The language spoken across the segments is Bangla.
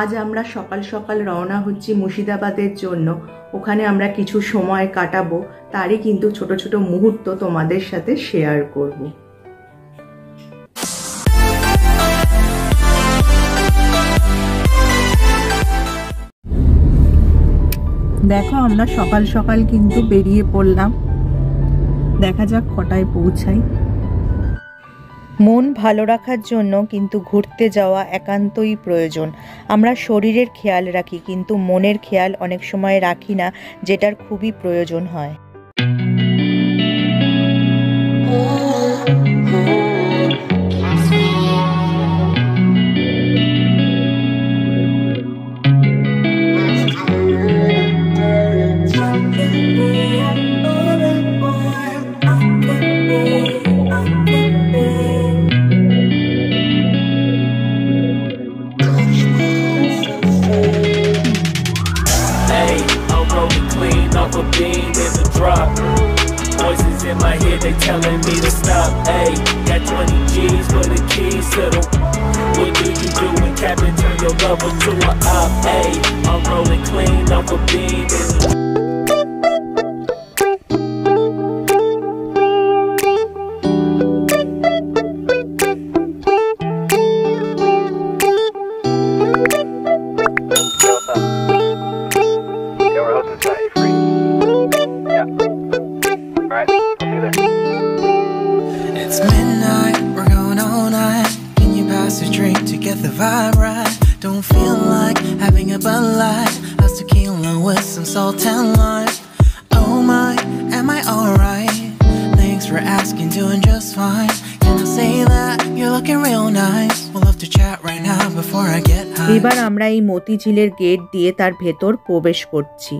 আজ আমরা সকাল সকাল রওনা হচ্ছি মুর্শিদাবাদের জন্য। ওখানে আমরা কিছু সময় কাটাবো। তারই কিন্তু ছোট ছোট মুহূর্ত তোমাদের সাথে শেয়ার করব। দেখো, আমরা সকাল সকাল কিন্তু বেরিয়ে পড়লাম। দেখা যাক কটায় পৌঁছাই। মন ভালো রাখার জন্য কিন্তু ঘুরতে যাওয়া একান্তই প্রয়োজন। আমরা শরীরের খেয়াল রাখি, কিন্তু মনের খেয়াল অনেক সময় রাখি না, যেটার খুবই প্রয়োজন হয়। The. What do you do when Captain turn your lover to a op? Hey, I'm rolling clean off a beam like having a Bud Light. How's tequila with some salt and lime? Oh my, am I alright? Thanks for asking, doing just fine. Can I say that you're looking real nice? We'll love to chat right now before I get high. এবার আমরা এই মতিঝিলের গেট দিয়ে তার ভেতর প্রবেশ করছি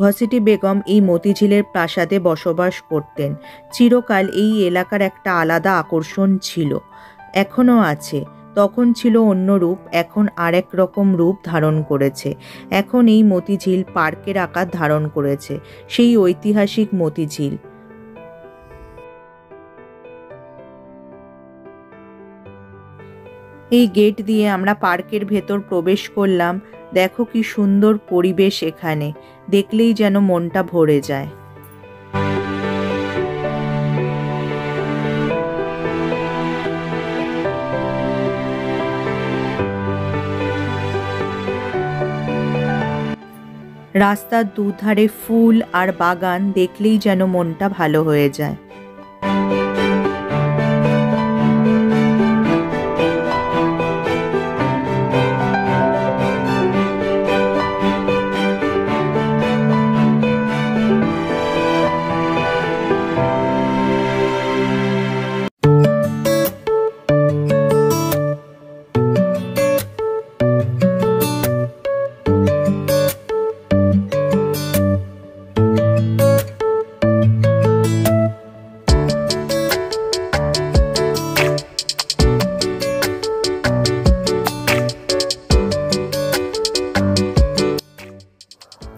ঘসিটি বেগম এই মতিঝিলের প্রাসাদে বসবাস করতেন চিরকাল এই এলাকার একটা আলাদা আকর্ষণ ছিল এখনও আছে তখন ছিল অন্য রূপ, এখন আরেক রকম রূপ ধারণ করেছে। এখন এই মতিঝিল পার্কের আকার ধারণ করেছে, সেই ঐতিহাসিক মতিঝিল। এই গেট দিয়ে আমরা পার্কের ভেতর প্রবেশ করলাম, দেখো কি সুন্দর পরিবেশ এখানে, দেখলেই যেন মনটা ভরে যায়। রাস্তার দুধারে ফুল আর বাগান দেখলেই যেন মনটা ভালো হয়ে যায়।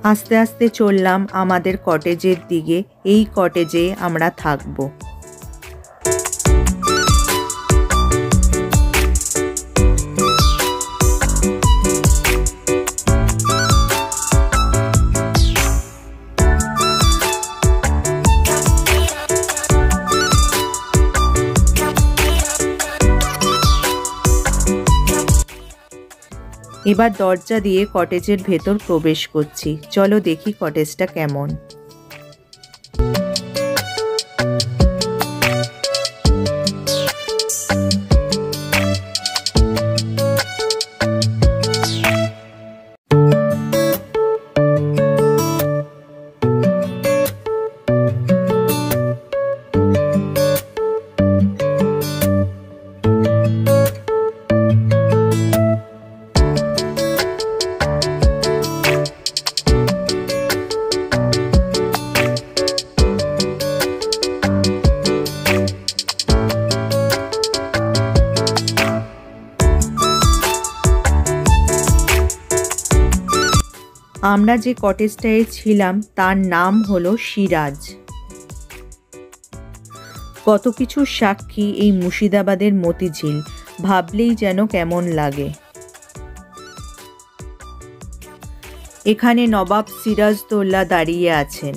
আস্তে আস্তে চললাম আমাদের কটেজের দিকে এই কটেজে আমরা থাকব। এবার দরজা দিয়ে কটেজের ভেতর প্রবেশ করছি। চলো দেখি কটেজটা কেমন। আমরা যে কটেজটায় ছিলাম, তার নাম হলো সিরাজ। কত কিছু সাক্ষী এই মুর্শিদাবাদের মতিঝিল, ভাবলেই যেন কেমন লাগে। এখানে নবাব সিরাজদৌল্লা দাঁড়িয়ে আছেন।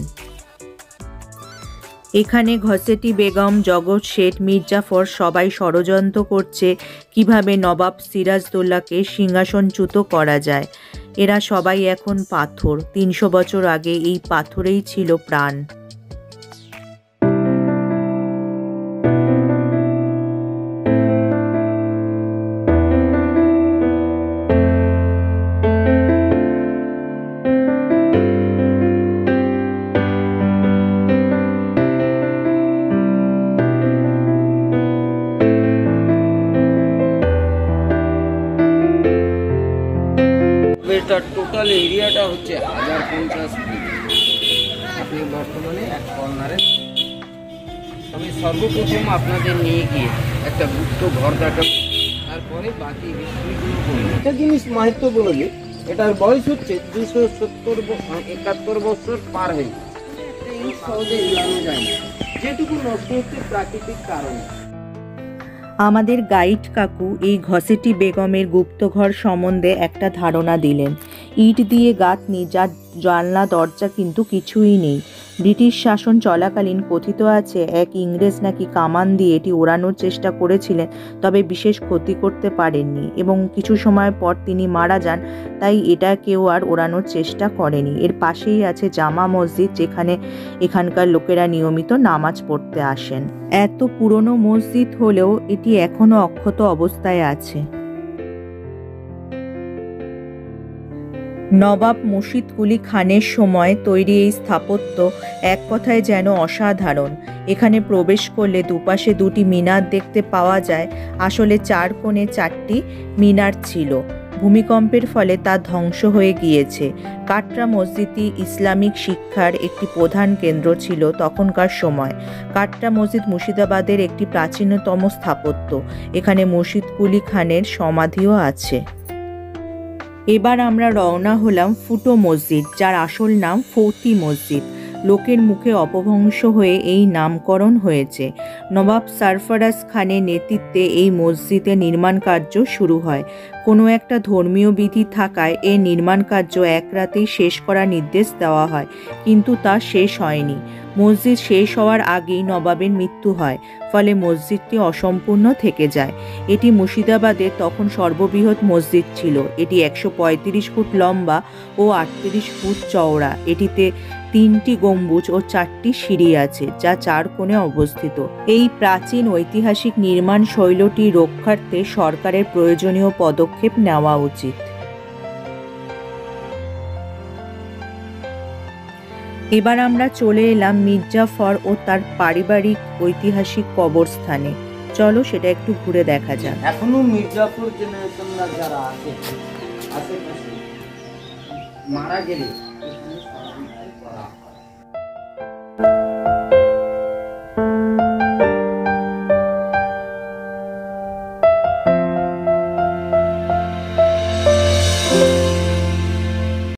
এখানে ঘসেটি বেগম, জগৎ শেঠ, মির্জাফর সবাই ষড়যন্ত্র করছে কীভাবে নবাব সিরাজদোল্লাকে সিংহাসনচ্যুত করা যায়। এরা সবাই এখন পাথর। তিনশো বছর আগে এই পাথরেই ছিল প্রাণ। এটার টোটাল এরিয়াটা হচ্ছে হাজার পঞ্চাশ আপনি বর্তমানে এক কর্নারে আমি সর্বপ্রথম আপনাদের নিয়ে গিয়ে একটা গুপ্ত ঘর দেখাবো। তারপরে বাকি হিস্ট্রিগুলো বলব। একটা জিনিস মাহিত্য বলে যে এটার বয়স হচ্ছে দুশো সত্তর একাত্তর বছর পার হয়ে সহজে যায় না। যেটুকু নষ্ট হচ্ছে প্রাকৃতিক কারণে। আমাদের গাইড কাকু এই ঘসেটি বেগমের গুপ্তঘর সম্বন্ধে একটা ধারণা দিলেন। ইট দিয়ে গাঁথনি, যার জানলা, দরজা কিন্তু কিছুই নেই। ব্রিটিশ শাসন চলাকালীন কথিত আছে, এক ইংরেজ নাকি কামান দিয়ে এটি ওড়ানোর চেষ্টা করেছিলেন, তবে বিশেষ ক্ষতি করতে পারেননি এবং কিছু সময় পর তিনি মারা যান, তাই এটা কেউ আর ওড়ানোর চেষ্টা করেনি। এর পাশেই আছে জামা মসজিদ যেখানে এখানকার লোকেরা নিয়মিত নামাজ পড়তে আসেন। এত পুরনো মসজিদ হলেও এটি এখনও অক্ষত অবস্থায় আছে। নবাব মুর্শিদ কুলি খানের সময় তৈরি এই স্থাপত্য এক কথায় যেন অসাধারণ। এখানে প্রবেশ করলে দুপাশে দুটি মিনার দেখতে পাওয়া যায়। আসলে চার কোণে চারটি মিনার ছিল। ভূমিকম্পের ফলে তা ধ্বংস হয়ে গিয়েছে। কাটরা মসজিদটি ইসলামিক শিক্ষার একটি প্রধান কেন্দ্র ছিল তখনকার সময়। কাটরা মসজিদ মুর্শিদাবাদের একটি প্রাচীনতম স্থাপত্য। এখানে মুর্শিদ কুলি খানের সমাধিও আছে। এবার আমরা রওনা হলাম ফুটো মসজিদ, যার আসল নাম ফৌতি মসজিদ। লোকের মুখে অপভ্রংশ হয়ে এই নামকরণ হয়েছে। নবাব সারফরাজ খানের নেতৃত্বে এই মসজিদে নির্মাণ কার্য শুরু হয়। কোনো একটা ধর্মীয় বিধি থাকায় এর নির্মাণ কার্য এক রাতেই শেষ করার নির্দেশ দেওয়া হয়, কিন্তু তা শেষ হয়নি। মসজিদ শেষ হওয়ার আগেই নবাবের মৃত্যু হয়, ফলে মসজিদটি অসম্পূর্ণ থেকে যায়। এটি মুর্শিদাবাদের তখন সর্ববৃহৎ মসজিদ ছিল। এটি একশো পঁয়ত্রিশ ফুট লম্বা ও আটত্রিশ ফুট চওড়া। এটিতে তিনটি গম্বুজ ও চারটি সিঁড়ি আছে, যা চার কোণে অবস্থিত। এই প্রাচীন ঐতিহাসিক নির্মাণ শৈলটি রক্ষার্থে সরকারের প্রয়োজনীয় পদক্ষেপ নেওয়া উচিত। এবার আমরা চলে এলাম মির্জাফর ও তার পারিবারিক ঐতিহাসিক কবরস্থানে। চলো সেটা একটু ঘুরে দেখা যাক। এখনও মির্জাপুর জেনারেশনরা যারা আছে, আশেপাশে, মারা গেলে